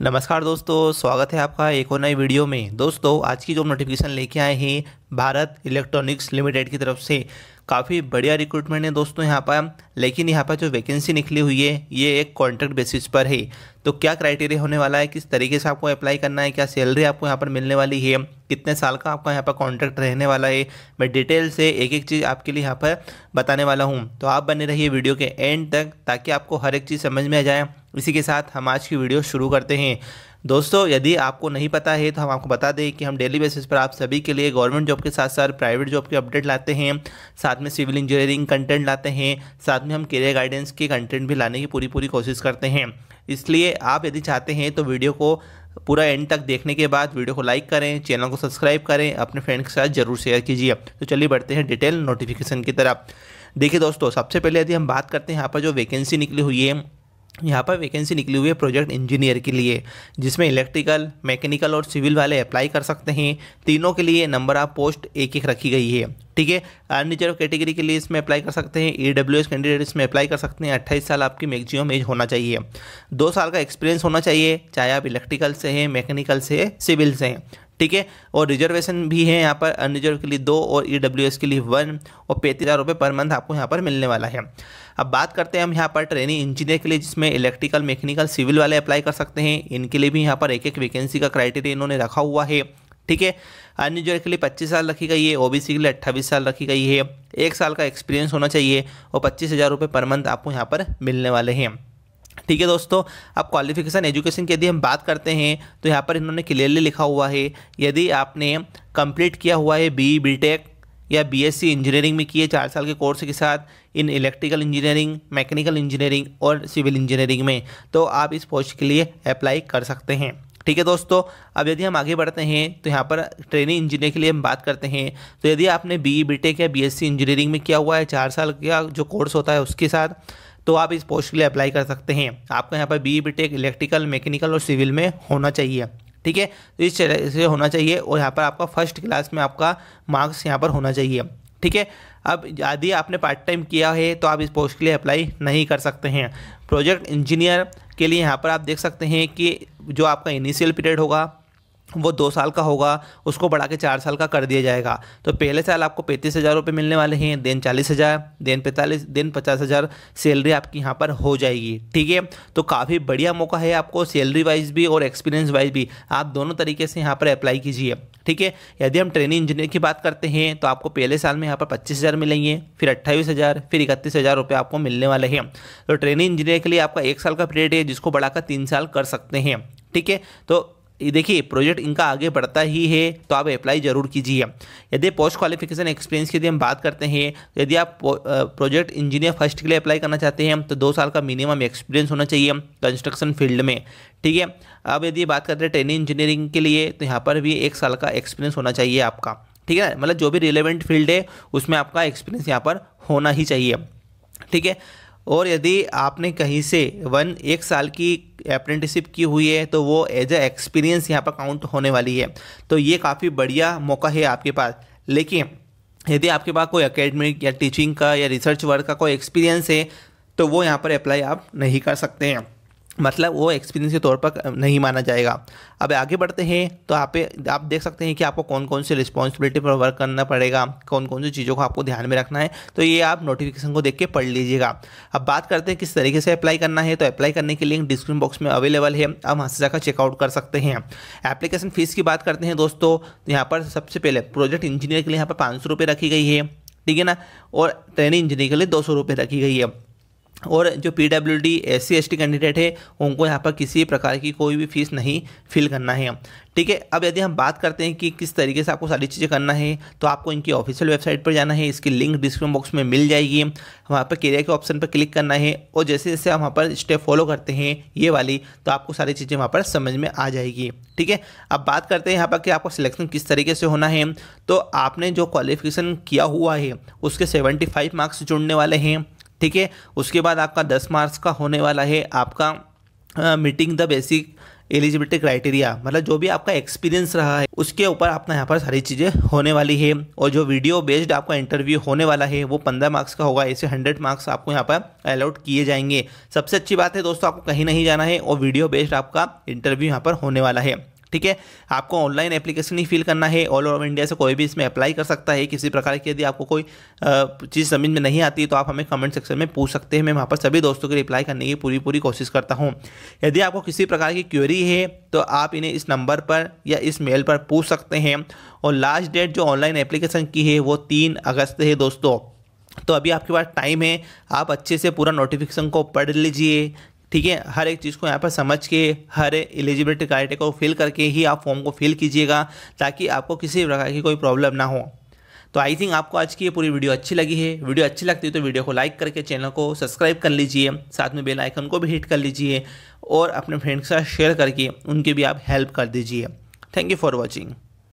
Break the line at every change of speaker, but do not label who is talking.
नमस्कार दोस्तों, स्वागत है आपका एक और नई वीडियो में। दोस्तों, आज की जो नोटिफिकेशन लेके आए हैं, भारत इलेक्ट्रॉनिक्स लिमिटेड की तरफ़ से। काफ़ी बढ़िया रिक्रूटमेंट है दोस्तों यहाँ पर, लेकिन यहाँ पर जो वैकेंसी निकली हुई है, ये एक कॉन्ट्रैक्ट बेसिस पर है। तो क्या क्राइटेरिया होने वाला है, किस तरीके से आपको अप्लाई करना है, क्या सैलरी आपको यहाँ पर मिलने वाली है, कितने साल का आपका यहाँ पर कॉन्ट्रैक्ट रहने वाला है, मैं डिटेल से एक एक चीज़ आपके लिए यहाँ पर बताने वाला हूँ। तो आप बने रहिए वीडियो के एंड तक, ताकि आपको हर एक चीज़ समझ में आ जाए। इसी के साथ हम आज की वीडियो शुरू करते हैं। दोस्तों, यदि आपको नहीं पता है तो हम आपको बता दें कि हम डेली बेसिस पर आप सभी के लिए गवर्नमेंट जॉब के साथ साथ प्राइवेट जॉब के अपडेट लाते हैं। साथ में सिविल इंजीनियरिंग कंटेंट लाते हैं। साथ में हम करियर गाइडेंस के कंटेंट भी लाने की पूरी पूरी कोशिश करते हैं। इसलिए आप यदि चाहते हैं तो वीडियो को पूरा एंड तक देखने के बाद वीडियो को लाइक करें, चैनल को सब्सक्राइब करें, अपने फ्रेंड के साथ ज़रूर शेयर कीजिए। तो चलिए बढ़ते हैं डिटेल नोटिफिकेशन की तरफ़। देखिए दोस्तों, सबसे पहले यदि हम बात करते हैं, यहाँ पर जो वैकेंसी निकली हुई है यहाँ पर वैकेंसी निकली हुई है प्रोजेक्ट इंजीनियर के लिए, जिसमें इलेक्ट्रिकल मैकेनिकल और सिविल वाले अप्लाई कर सकते हैं। तीनों के लिए नंबर ऑफ़ पोस्ट एक एक रखी गई है। ठीक है? अनरिजर्व कैटेगरी के लिए इसमें अप्लाई कर सकते हैं। ई डब्ल्यू एस कैंडिडेट इसमें अप्लाई कर सकते हैं। अट्ठाईस साल आपकी मैक्सिमम एज होना चाहिए। दो साल का एक्सपीरियंस होना चाहिए, चाहे आप इलेक्ट्रिकल से हैं मैकेनिकल से सिविल से हैं। ठीक है? और रिजर्वेशन भी है यहाँ पर अनरिजर्व के लिए दो और ई डब्ल्यू एस के लिए वन और पैंतीस हज़ार रुपये पर मंथ आपको यहाँ पर मिलने वाला है। अब बात करते हैं हम यहाँ पर ट्रेनिंग इंजीनियर के लिए, जिसमें इलेक्ट्रिकल मैकेनिकल सिविल वाले अप्लाई कर सकते हैं। इनके लिए भी यहाँ पर एक एक वैकेंसी का क्राइटेरिया इन्होंने रखा हुआ है, ठीक है? अनरिजर्व के लिए पच्चीस साल रखी गई है ओबीसी के लिए अट्ठाईस साल रखी गई है। एक साल का एक्सपीरियंस होना चाहिए और पच्चीस हज़ार रुपये पर मंथ आपको यहाँ पर मिलने वाले हैं। ठीक है दोस्तों, अब क्वालिफिकेशन एजुकेशन की यदि हम बात करते हैं तो यहाँ पर इन्होंने क्लियरली लिखा हुआ है, यदि आपने कंप्लीट किया हुआ है बी बी टेक या बीएससी इंजीनियरिंग में किए चार साल के कोर्स के साथ in electrical engineering mechanical engineering और सिविल इंजीनियरिंग में तो आप इस पोस्ट के लिए अप्लाई कर सकते हैं। ठीक है दोस्तों, अब यदि हम आगे बढ़ते हैं तो यहाँ पर ट्रेनिंग इंजीनियर के लिए हम बात करते हैं तो यदि आपने बी बी टेक या बीएससी इंजीनियरिंग में किया हुआ है चार साल का जो कोर्स होता है उसके साथ तो आप इस पोस्ट के लिए अप्लाई कर सकते हैं। आपका यहाँ पर B B tech electrical mechanical और सिविल में होना चाहिए। ठीक है? तो इस तरह से होना चाहिए और यहाँ पर आपका फ़र्स्ट क्लास में आपका मार्क्स यहाँ पर होना चाहिए। ठीक है? अब यदि आपने पार्ट टाइम किया है तो आप इस पोस्ट के लिए अप्लाई नहीं कर सकते हैं। प्रोजेक्ट इंजीनियर के लिए यहाँ पर आप देख सकते हैं कि जो आपका इनिशियल पीरियड होगा वो दो साल का होगा, उसको बढ़ा के चार साल का कर दिया जाएगा। तो पहले साल आपको पैंतीस हज़ार रुपये मिलने वाले हैं, देन चालीस हज़ार, देन पैंतालीस, देन पचास हज़ार सैलरी आपकी यहाँ पर हो जाएगी। ठीक है? तो काफ़ी बढ़िया मौका है आपको सैलरी वाइज भी और एक्सपीरियंस वाइज भी। आप दोनों तरीके से यहाँ पर अप्लाई कीजिए। ठीक है? यदि हम ट्रेनिंग इंजीनियर की बात करते हैं तो आपको पहले साल में यहाँ पर पच्चीस हज़ार मिलेंगे, फिर अट्ठाईस हज़ार, फिर इकतीस हज़ार रुपये आपको मिलने वाले हैं। तो ट्रेनिंग इंजीनियर के लिए आपका एक साल का पीरियड है, जिसको बढ़ाकर तीन साल कर सकते हैं। ठीक है? तो देखिए प्रोजेक्ट इनका आगे बढ़ता ही है तो आप अप्लाई ज़रूर कीजिए। यदि पोस्ट क्वालिफिकेशन एक्सपीरियंस की यदि हम बात करते हैं, यदि आप प्रोजेक्ट इंजीनियर फ़र्स्ट के लिए अप्लाई करना चाहते हैं तो दो साल का मिनिमम एक्सपीरियंस होना चाहिए कंस्ट्रक्शन फ़ील्ड में, ठीक है? अब यदि बात करते हैं ट्रेनिंग इंजीनियरिंग के लिए तो यहाँ पर भी एक साल का एक्सपीरियंस होना चाहिए आपका, ठीक है? मतलब जो भी रिलेवेंट फ़ील्ड है, उसमें आपका एक्सपीरियंस यहाँ पर होना ही चाहिए, ठीक है? और यदि आपने कहीं से वन एक साल की अप्रेंटिसिप की हुई है तो वो एज ए एक्सपीरियंस यहाँ पर काउंट होने वाली है। तो ये काफ़ी बढ़िया मौका है आपके पास। लेकिन यदि आपके पास कोई अकेडमिक या टीचिंग का या रिसर्च वर्क का कोई एक्सपीरियंस है तो वो यहाँ पर अप्लाई आप नहीं कर सकते हैं। मतलब वो एक्सपीरियंस के तौर पर नहीं माना जाएगा। अब आगे बढ़ते हैं तो आप आप देख सकते हैं कि आपको कौन कौन सी रिस्पॉन्सिबिलिटी पर वर्क करना पड़ेगा कौन कौन सी चीज़ों को आपको ध्यान में रखना है तो ये आप नोटिफिकेशन को देख के पढ़ लीजिएगा। अब बात करते हैं किस तरीके से अप्लाई करना है तो अप्लाई करने के लिंक डिस्क्रिप्शन बॉक्स में अवेलेबल है, आप वहाँ से जाकर चेकआउट कर सकते हैं। एप्लीकेशन फ़ीस की बात करते हैं दोस्तों, यहाँ पर सबसे पहले प्रोजेक्ट इंजीनियर के लिए यहाँ पर पाँच सौ रखी गई है, ठीक है ना? और ट्रेनिंग इंजीनियर के लिए दो सौ रखी गई है। और जो P W D S C S T candidate है, उनको यहाँ पर किसी प्रकार की कोई भी फ़ीस नहीं फिल करना है। ठीक है, अब यदि हम बात करते हैं कि किस तरीके से आपको सारी चीज़ें करना है तो आपको इनकी ऑफिशियल वेबसाइट पर जाना है, इसकी लिंक डिस्क्रिप्शन बॉक्स में मिल जाएगी। वहाँ पर करियर के ऑप्शन पर क्लिक करना है, और जैसे जैसे हम वहाँ पर स्टेप फॉलो करते हैं, ये वाली तो आपको सारी चीज़ें वहाँ पर समझ में आ जाएगी। ठीक है, अब बात करते हैं यहाँ पर कि आपको सिलेक्शन किस तरीके से होना है। तो आपने जो क्वालिफिकेशन किया हुआ है, उसके सेवेंटी फाइव मार्क्स जुड़ने वाले हैं। ठीक है? उसके बाद आपका दस मार्क्स का होने वाला है आपका meeting the basic eligibility criteria मतलब जो भी आपका एक्सपीरियंस रहा है, उसके ऊपर आपका यहाँ पर सारी चीज़ें होने वाली है। और जो वीडियो बेस्ड आपका इंटरव्यू होने वाला है, वो पंद्रह मार्क्स का होगा, ऐसे हंड्रेड मार्क्स आपको यहाँ पर अलॉट किए जाएँगे। सबसे अच्छी बात है दोस्तों, आपको कहीं नहीं जाना है और वीडियो बेस्ड आपका इंटरव्यू यहाँ पर होने वाला है। ठीक है? आपको ऑनलाइन एप्लीकेशन ही फिल करना है ऑल ओवर इंडिया से कोई भी इसमें अप्लाई कर सकता है, किसी प्रकार की यदि आपको कोई चीज़ समझ में नहीं आती तो आप हमें कमेंट सेक्शन में पूछ सकते हैं। मैं वहाँ पर सभी दोस्तों की रिप्लाई करने की पूरी पूरी कोशिश करता हूँ। यदि आपको किसी प्रकार की क्वेरी है तो आप इन्हें इस नंबर पर या इस मेल पर पूछ सकते हैं। और लास्ट डेट जो ऑनलाइन एप्लीकेशन की है, वो तीन अगस्त है दोस्तों। तो अभी आपके पास टाइम है, आप अच्छे से पूरा नोटिफिकेशन को पढ़ लीजिए ठीक है? हर एक चीज़ को यहाँ पर समझ के, हर एलिजिबिलिटी क्राइटेरिया को फिल करके ही आप फॉर्म को फिल कीजिएगा, ताकि आपको किसी प्रकार की कोई प्रॉब्लम ना हो। तो आई थिंक आपको आज की ये पूरी वीडियो अच्छी लगी है। वीडियो अच्छी लगती है तो वीडियो को लाइक करके चैनल को सब्सक्राइब कर लीजिए। साथ में बेल आइकन को भी हिट कर लीजिए और अपने फ्रेंड्स के साथ शेयर करके उनकी भी आप हेल्प कर दीजिए। Thank you for watching